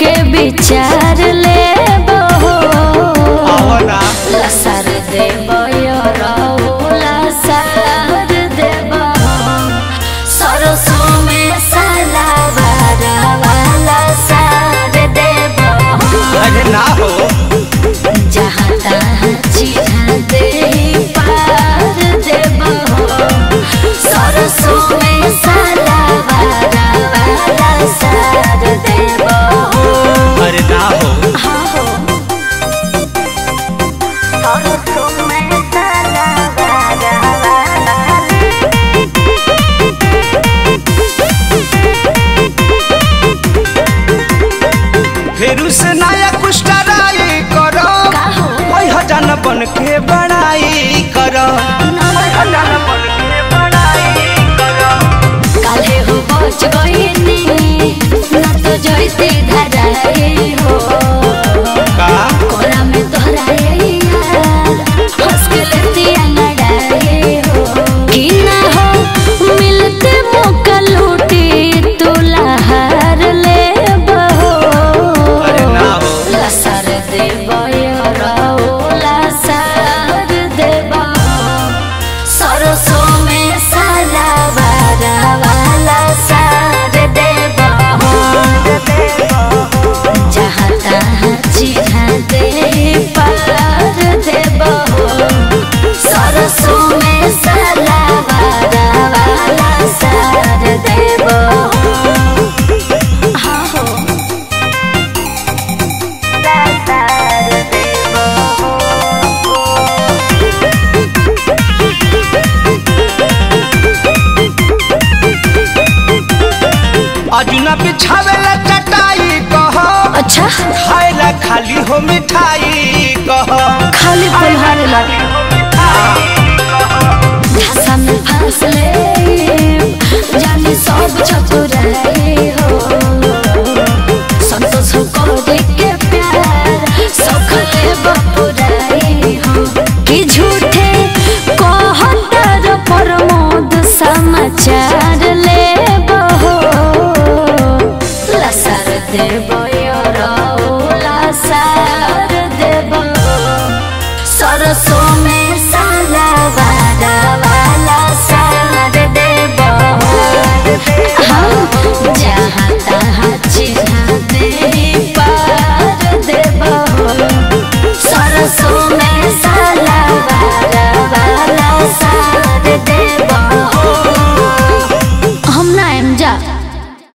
के विचार ले बहो लसर देव लसर देव सरसों में सलावारा वाला सर देव ना जहाँ तहाँ चीज़ बन के बड़ाई करो। अजुना बिछावेला चटाई कहो। अच्छा। खाएला खाली हो मिठाई कहो। खाली फलहारेला भाषा में फासले